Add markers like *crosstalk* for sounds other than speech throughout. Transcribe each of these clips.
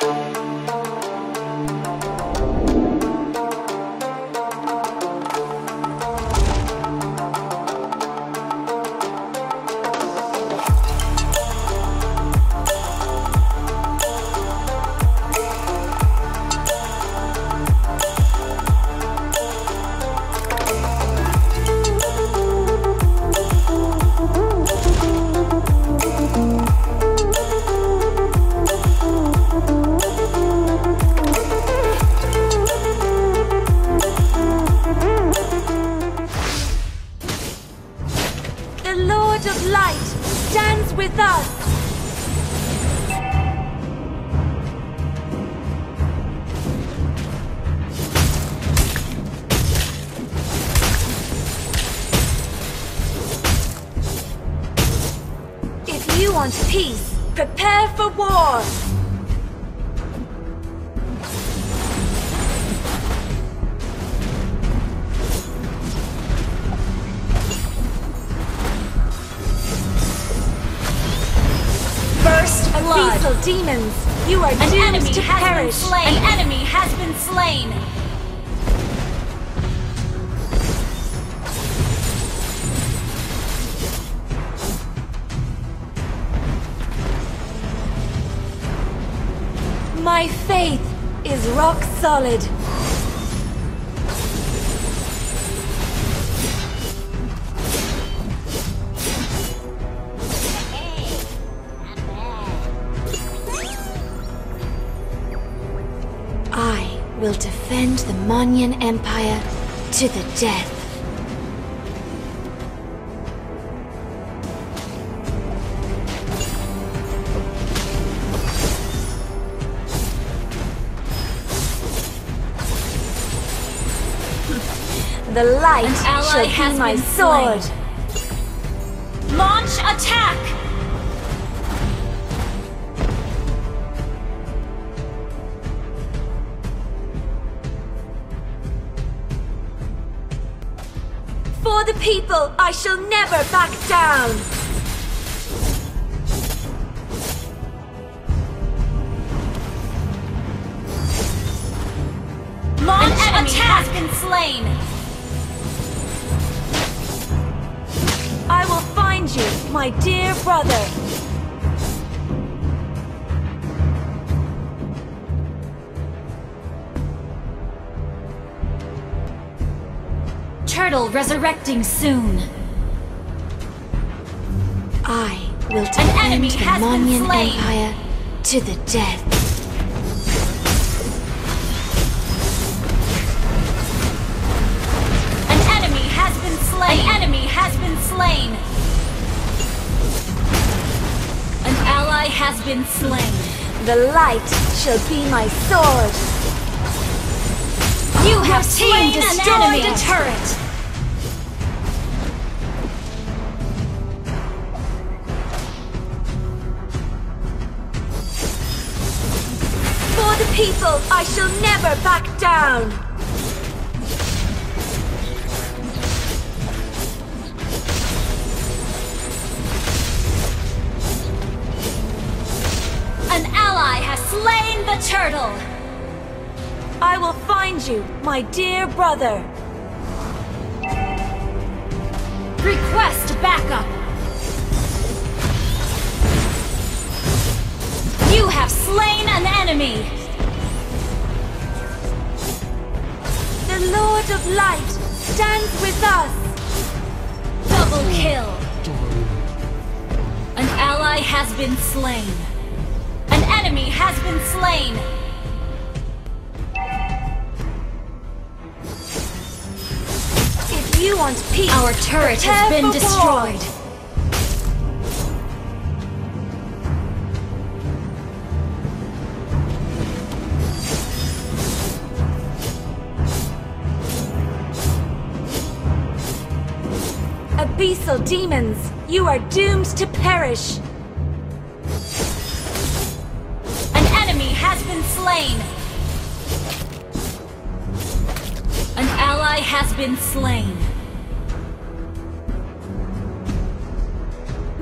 The If want peace, prepare for war. First blood. Abyssal demons, you are An doomed enemy to perish. An enemy has been slain. Is rock solid. I will defend the Moniyan Empire to the death. The light shall has be my sword. slain. Launch attack. For the people, I shall never back down. My dear brother. Turtle resurrecting soon. I will defend enemy the has been slain. Empire to the death. Been slain. The light shall be my sword. You Your have team destroyed an a turret. For the people, I shall never back down. Slain the turtle. I will find you, my dear brother. Request backup. You have slain an enemy. The Lord of Light stands with us. Double kill. An ally has been slain. Enemy has been slain. If you want peace, Our turret has been for war. destroyed. Abyssal demons, you are doomed to perish. slain! An ally has been slain.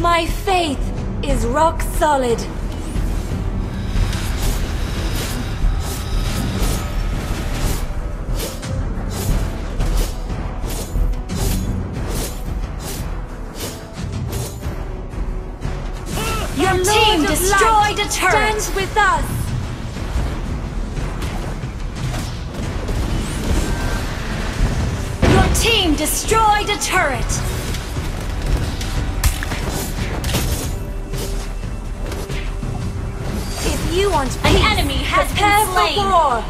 My faith is rock solid. Your team destroyed a turret! With us! Team destroyed a turret! If you want peace, An enemy has been slain. for war.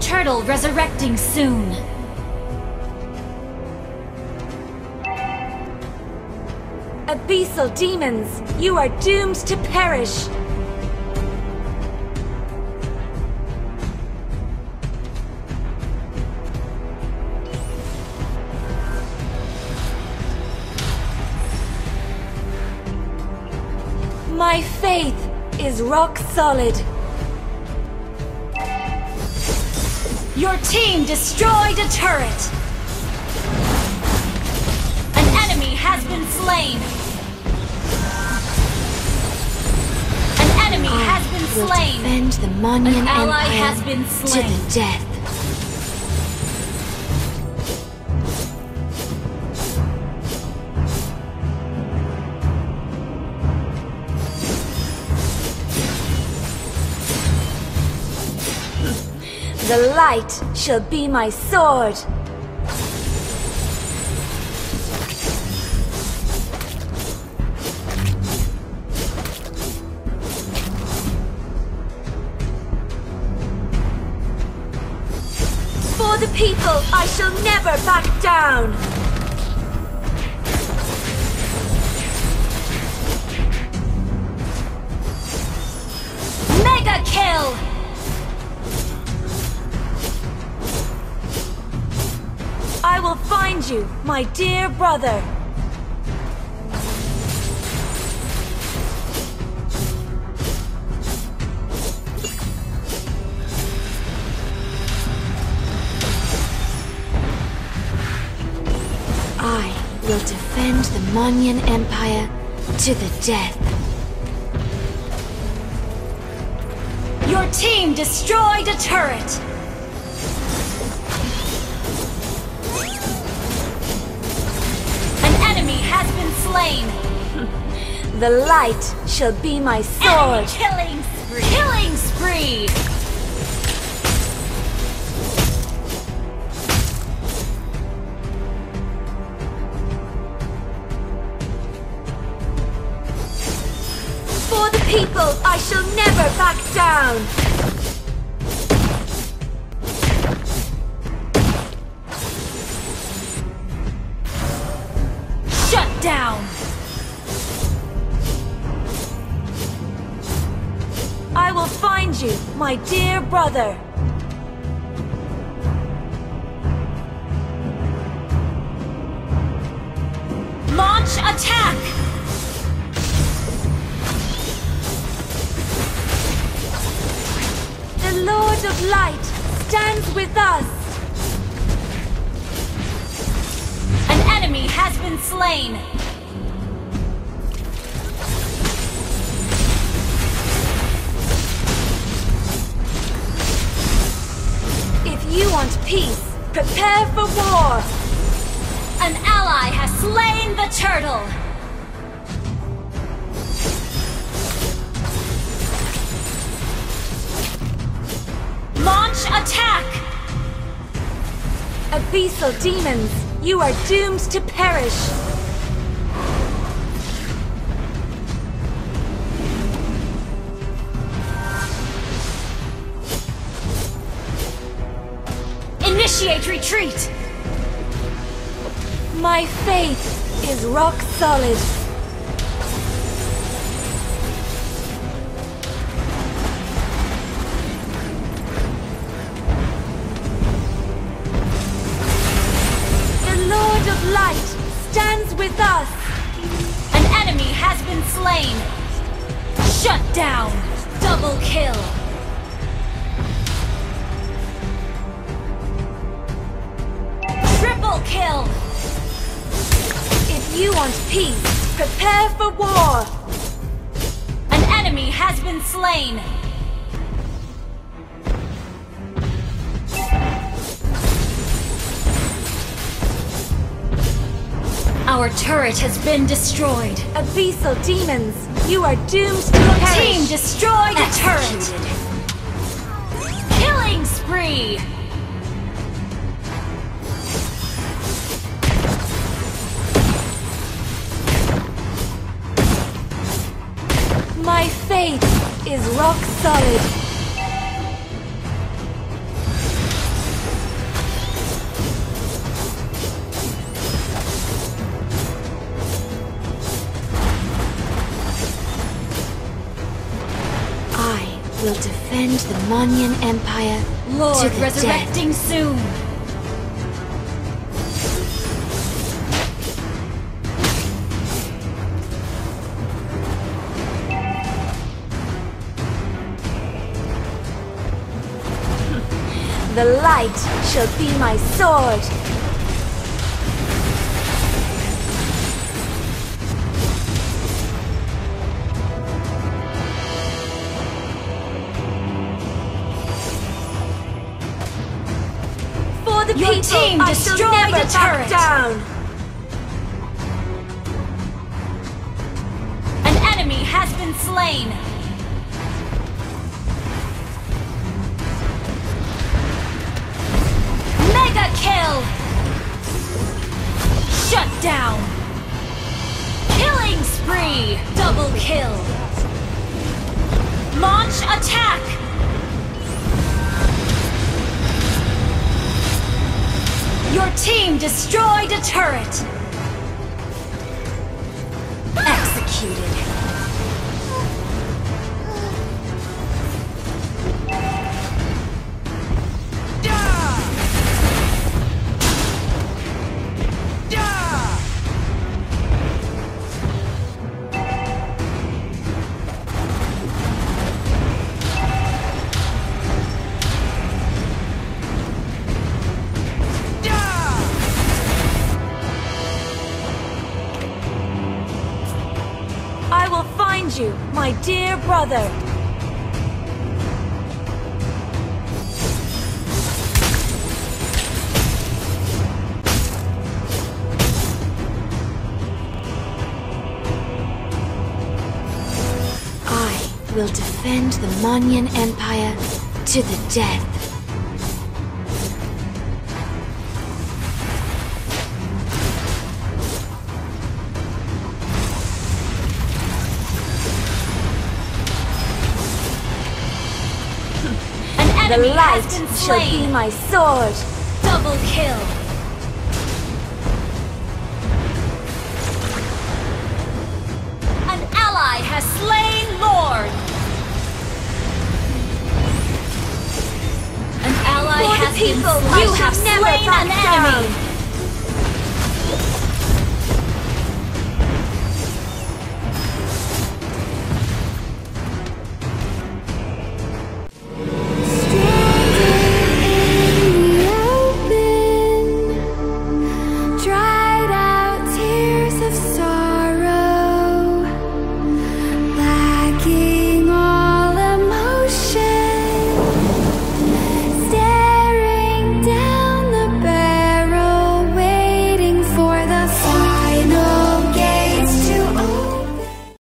Turtle resurrecting soon. Abyssal demons, you are doomed to perish. Faith is rock solid. Your team destroyed a turret! An enemy has been slain! An enemy has been slain! defend the Moniyan An ally Empire has been slain. to the death. The light shall be my sword. For the people, I shall never back down. You, my dear brother. I will defend the Moniyan Empire to the death. Your team destroyed a turret! Slain! *laughs* The light shall be my sword. killing spree! Killing spree! For the people, I shall never back down. I will find you, my dear brother. Launch attack! The Lord of Light stands with us. An enemy has been slain! Slain the turtle! Launch attack! Abyssal demons, you are doomed to perish. Initiate retreat! My faith is rock solid. The Lord of Light stands with us. An enemy has been slain! Shut down! Double kill! Triple kill! You want peace, prepare for war. An enemy has been slain! Our turret has been destroyed. Abyssal demons, you are doomed to Your perish. team destroyed a turret. Killing spree. Rock solid. I will defend the Moniyan Empire to Lord the death. resurrecting soon. The light shall be my sword. For the Your people, team I shall never back turret. down. An enemy has been slain. Mega kill. Shut down. Killing spree. Double kill. Launch attack. Your team destroyed a turret. Executed. My dear brother. I will defend the Moniyan Empire to the death. The enemy light shall be my sword. Double kill. An ally has slain Lord. An ally For the has people, been You have never slain an down. enemy.